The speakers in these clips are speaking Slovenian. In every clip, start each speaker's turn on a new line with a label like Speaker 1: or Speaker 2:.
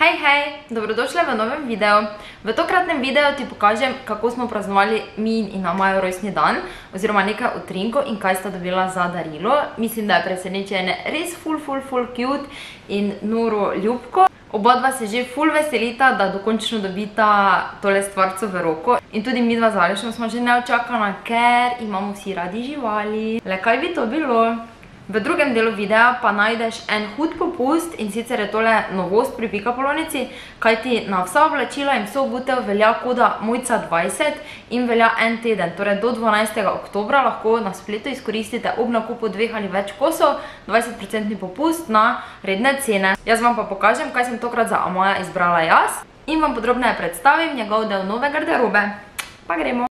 Speaker 1: Hej, hej, dobrodošla v novem videu. V tokratnem videu ti pokažem, kako smo praznovali mi in Amajo rojstni dan, oziroma nekaj utrinkov in kaj sta dobila za darilo. Mislim, da je presenečenje res ful, ful, ful cute in noro ljubko. Oba dva se že ful veselita, da dokončno dobita tole stvarco v roko. In tudi mi dva z Alešom smo že neočakana, ker imamo vsi radi živali. Le kaj bi to bilo? V drugem delu videa pa najdeš en hud popust in sicer je tole novost pri Pikapolonici, kajti na vsa oblačila in vso obutev velja koda MOJCA20 in velja en teden, torej do 12. oktobra lahko na spletu izkoristite ob nakupu dveh ali več kosov 20% popust na redne cene. Jaz vam pa pokažem, kaj sem tokrat za Amaja izbrala jaz in vam podrobneje predstavim njegov del nove garderobe. Pa gremo!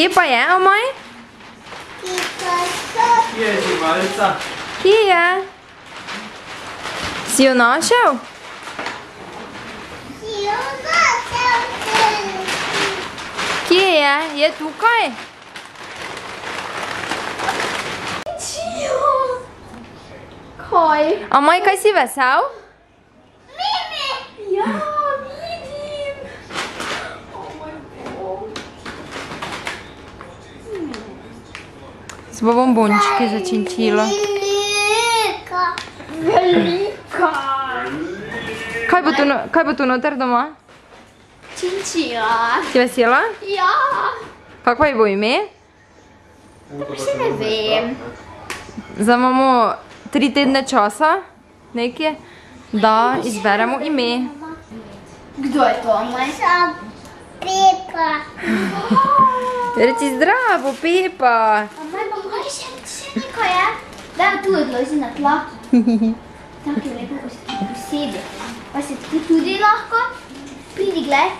Speaker 1: Kje pa je, Amaj?
Speaker 2: Kje je živalica?
Speaker 1: Kje je? Si jo našel? Kje je? Je tukaj?
Speaker 3: Kaj?
Speaker 1: Amaj, kaj si vesel?
Speaker 3: Ja,
Speaker 1: S bombončki za činčilo.
Speaker 3: Velika.
Speaker 1: Kaj bo tu, no- kaj bo tu noter doma?
Speaker 3: Činčila.
Speaker 1: Si vesela?
Speaker 3: Ja.
Speaker 1: Kakva ji bo ime?
Speaker 3: Še ne vem.
Speaker 1: Zdaj imamo tri tedne časa, nekje, da izberemo ime.
Speaker 3: Kdo je to, moj?
Speaker 1: Reči zdravo, Pepa.
Speaker 3: Nekaj je. Daj tu odloži na tla. Tako je lepo posebej. Pa se ti tudi lahko. Pridi, gled.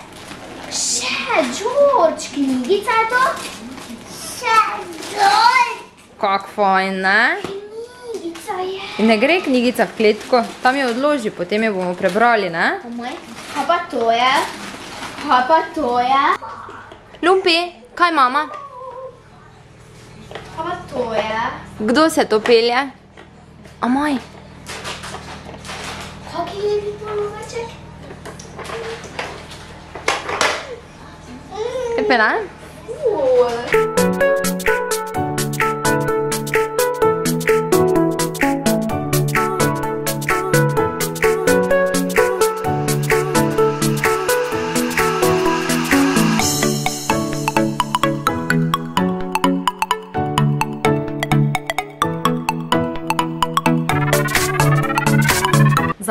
Speaker 3: Še, George, knjigica je to? Še, George.
Speaker 1: Kak fajn, ne?
Speaker 3: Knjigica je.
Speaker 1: Ne gre knjigica v kletko, tam jo odloži, potem jo bomo prebrali, ne?
Speaker 3: Kaj pa to je? Kaj pa to je?
Speaker 1: Lumpi, kaj mama?
Speaker 3: Kaj pa to je?
Speaker 1: Kdo se to pelje? Amaj,
Speaker 3: Kak je lepi polovaček?
Speaker 1: Pepe, ne?
Speaker 3: Cool.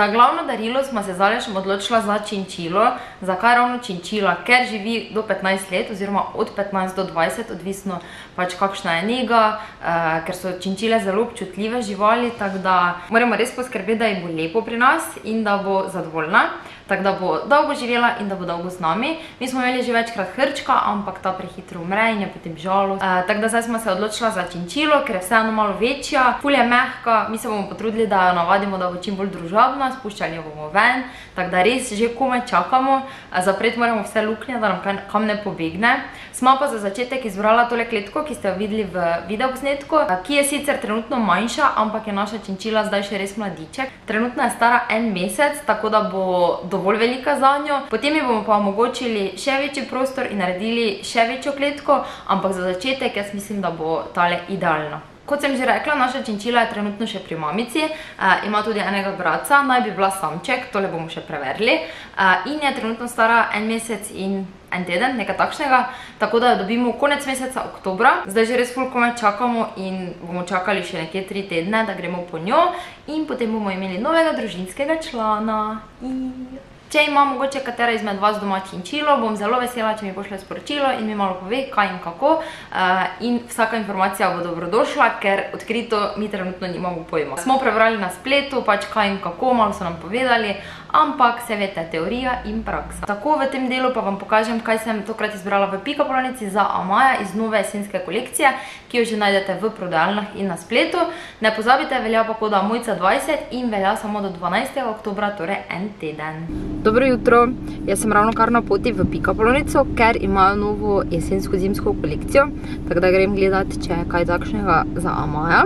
Speaker 1: Za glavno darilo smo se z Alešem odločila za činčilo. Zakaj ravno činčila? Ker živi do 15 let oziroma od 15 do 20, odvisno pač kakšna je njega, eh, ker so činčile zelo občutljive živali, tako da moramo res poskrbeti, da ji bo lepo pri nas in da bo zadovoljna. Tako da bo dolgo živela in da bo dolgo z nami. Mi smo imeli že večkrat hrčka, ampak ta prehitro umre in je potem žalost. Uh, tako da zdaj smo se odločila za činčilo, ker je vseeno malo večja, ful je mehka, mi se bomo potrudili, da jo navadimo, da bo čim bolj družabna, spuščali jo bomo ven, tako da res že komaj čakamo. Uh, zapret moramo vse luknje, da nam kaj, kam ne pobegne. Smo pa za začetek izbrala tole kletko, ki ste jo videli v videoposnetku, uh, ki je sicer trenutno manjša, ampak je naša činčila zdaj še res mladiček. Trenutno je stara en mesec, tako da bo dovolj velika za njo. Potem ji bomo pa omogočili še večji prostor in naredili še večjo kletko, ampak za začetek jaz mislim, da bo tale idealna. Kot sem že rekla, naša činčila je trenutno še pri mamici, uh, ima tudi enega braca, naj bi bila samček, tole bomo še preverili. Uh, in je trenutno stara en mesec in en teden, nekaj takšnega, tako da jo dobimo konec meseca oktobra. Zdaj že res ful kome čakamo in bomo čakali še nekje tri tedne, da gremo po njo in potem bomo imeli novega družinskega člana. Iii. Če ima mogoče katera izmed vas doma činčilo, bom zelo vesela, če mi pošle sporočilo in mi malo pove, kaj in kako. Uh, in vsaka informacija bo dobrodošla, ker odkrito mi trenutno nimamo pojma. Smo prebrali na spletu, pač kaj in kako, malo so nam povedali, ampak se vete, teorija in praksa. Tako v tem delu pa vam pokažem, kaj sem tokrat izbrala v Pika Polonici za Amaja iz nove jesenske kolekcije, ki jo že najdete v prodajalnah in na spletu. Ne pozabite, velja pa koda Mojca20 in velja samo do 12. oktobra, torej en teden. Dobro jutro, jaz sem ravno kar na poti v Pika Polonico, ker imajo novo jesensko-zimsko kolekcijo, tako da grem gledati, če je kaj takšnega za Amaja,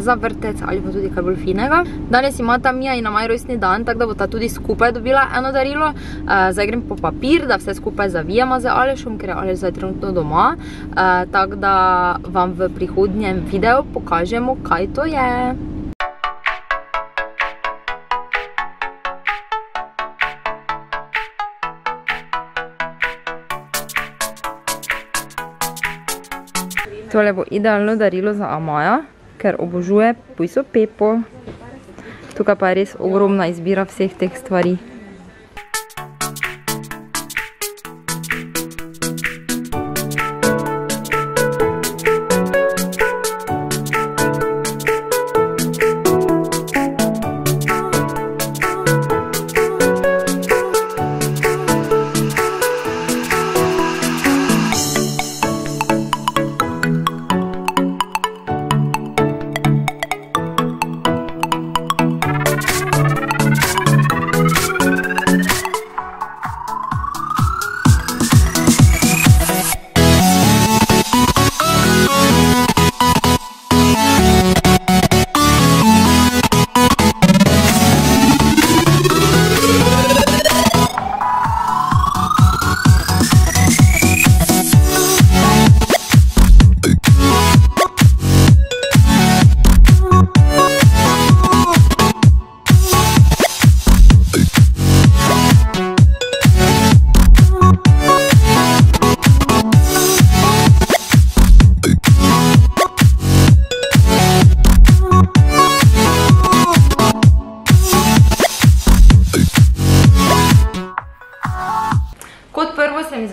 Speaker 1: za vrtec ali pa tudi kaj bolj finega. Danes ima ta Mija in na maj rojstni dan, tako da bo ta tudi skupaj dobila eno darilo. Zdaj grem po papir, da vse skupaj zavijamo z Alešom, ker je Aleš zdaj trenutno doma, tako da vam v prihodnjem videu pokažemo, kaj to je. Tole bo idealno darilo za Amaja, ker obožuje pujso Pepo. Tukaj pa je res ogromna izbira vseh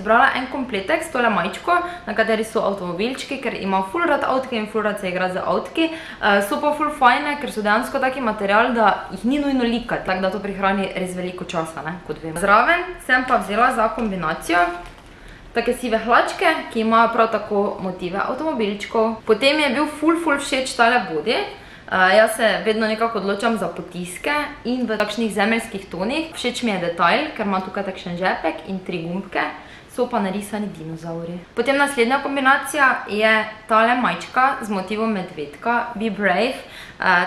Speaker 1: izbrala en kompletek tole majčko, na kateri so avtomobilčki, ker imam ful rad avtke in ful rad se igra z avtki. So pa ful fajne, ker so dejansko taki material, da jih ni nujno likati, tako da to prihrani res veliko časa, kot vem. Zraven sem pa vzela za kombinacijo take sive hlačke, ki imajo prav tako motive avtomobilčkov. Potem je bil ful ful všeč tale body, Jaz se vedno nekako odločam za potiske in v takšnih zemeljskih tonih. Všeč mi je detajl, ker ima tukaj takšen žepek in tri gumbke so pa narisani dinozauri. Potem naslednja kombinacija je tale majčka z motivom medvedka, Be Brave.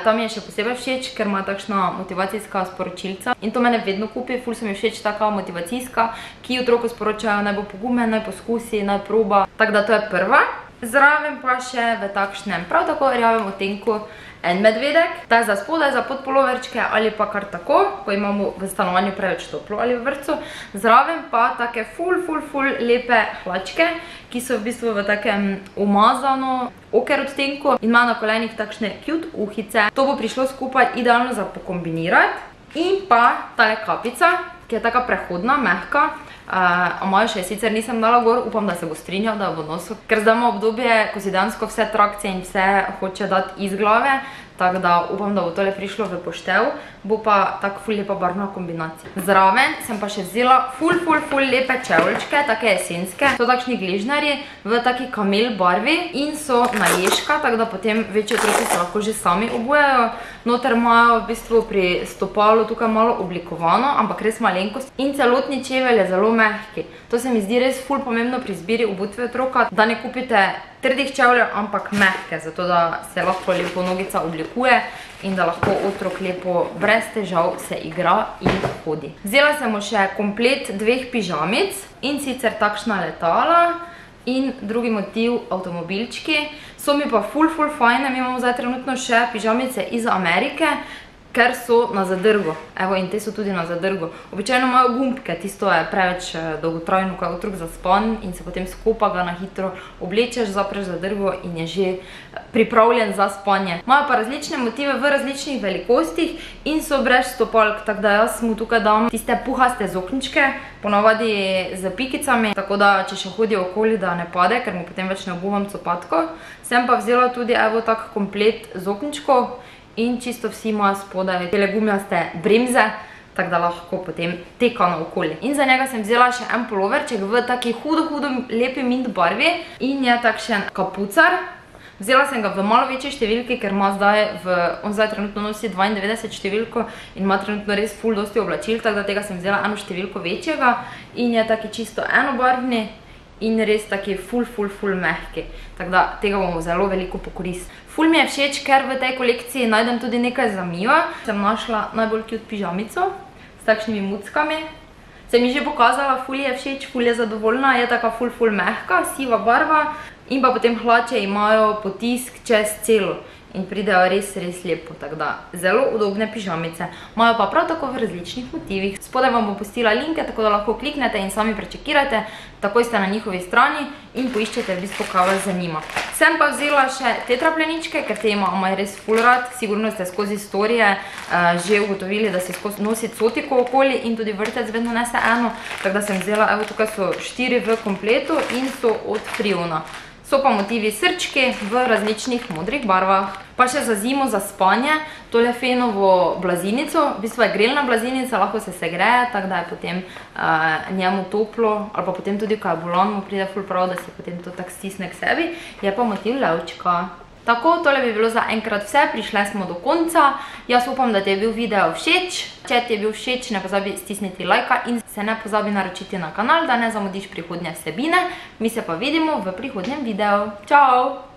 Speaker 1: Ta mi je še posebej všeč, ker ima takšna motivacijska sporočilca. In to mene vedno kupi, ful se mi všeč taka motivacijska, ki otroku sporočajo, naj bo pogumen, naj poskusi, naj proba. Tako da to je prva. Zraven pa še v takšnem prav tako rjavem otenku en medvedek. Ta je za spodaj, za podpoloverčke ali pa kar tako, ko imamo v stanovanju preveč toplo ali v vrcu. Zraven pa take ful, ful, ful lepe hlačke, ki so v bistvu v takem umazano oker odtenku in ima na kolenih takšne cute uhice. To bo prišlo skupaj idealno za pokombinirati. In pa tale kapica, ki je taka prehodna, mehka. Amajo še sicer nisem dala gor, upam, da se bo strinjal, da bo nosil. Ker zdaj ima obdobje, ko si dejansko vse trakcije in vse hoče dati iz glave, tako da upam, da bo tole prišlo v poštev, bo pa tako ful lepa barvna kombinacija. Zraven sem pa še vzela ful, ful, ful lepe čevlčke, take jesenske. So takšni gližnari v taki kamel barvi in so na ježka, tako da potem večji otroci se lahko že sami obujajo. Noter imajo v bistvu pri stopalu tukaj malo oblikovano, ampak res malenkost. In celotni čevelj je zelo mehki. To se mi zdi res ful pomembno pri zbiri obutve otroka, da ne kupite trdih čevljev, ampak mehke, zato da se lahko lepo nogica oblikuje in da lahko otrok lepo brez težav se igra in hodi. Vzela sem mu še komplet dveh pižamic in sicer takšna letala in drugi motiv avtomobilčki. So mi pa ful, ful fajne, mi imamo zdaj trenutno še pižamice iz Amerike, ker so na zadrgu. Evo, in te so tudi na zadrgu. Običajno imajo gumbke, tisto je preveč eh, dolgotrajno, ko je otrok zaspan in se potem skopa ga na hitro oblečeš, zapreš zadrgo in je že eh, pripravljen za spanje. Imajo pa različne motive v različnih velikostih in so brez stopalk, tako da jaz mu tukaj dam tiste puhaste zokničke, ponavadi z pikicami, tako da če še hodi okoli, da ne pade, ker mu potem več ne obuvam copatko. Sem pa vzela tudi evo tak komplet zokničkov, in čisto vsi imajo spodaj tele gumijaste bremze, tako da lahko potem teka na okolje. In za njega sem vzela še en poloverček v taki hudo, hudo lepi mint barvi in je takšen kapucar. Vzela sem ga v malo večji številki, ker ima zdaj, v, on zdaj trenutno nosi 92 številko in ima trenutno res ful dosti oblačil, tako da tega sem vzela eno številko večjega in je taki čisto enobarvni in res taki ful, ful, ful mehki. Tako da tega bomo zelo veliko pokoristili. Ful mi je všeč, ker v tej kolekciji najdem tudi nekaj za Mijo. Sem našla najbolj cute pižamico s takšnimi muckami. Se mi že pokazala, ful je všeč, ful je zadovoljna, je taka ful, ful mehka, siva barva in pa potem hlače imajo potisk čez celo in pridejo res, res lepo, tako da zelo udobne pižamice. Imajo pa prav tako v različnih motivih. Spodaj vam bom postila linke, tako da lahko kliknete in sami prečekirate, takoj ste na njihovi strani in poiščete v bistvu, kaj vas zanima. Sem pa vzela še tetrapleničke, ker te ima omaj res full rad. Sigurno ste skozi storije že ugotovili, da se nosi cotiko okoli in tudi vrtec vedno nese eno, tako da sem vzela, evo tukaj so štiri v kompletu in so od Friona. So pa motivi srčki v različnih modrih barvah. Pa še za zimo, za spanje, tole fenovo blazinico, v bistvu je grelna blazinica, lahko se segreje, tako da je potem uh, njemu toplo, ali pa potem tudi, ko je bolan, mu pride ful prav, da se potem to tak stisne k sebi. Je pa motiv levčka. Tako, tole bi bilo za enkrat vse, prišle smo do konca. Jaz upam, da ti je bil video všeč. Če ti je bil všeč, ne pozabi stisniti lajka in se ne pozabi naročiti na kanal, da ne zamudiš prihodnje vsebine. Mi se pa vidimo v prihodnjem videu. Čau!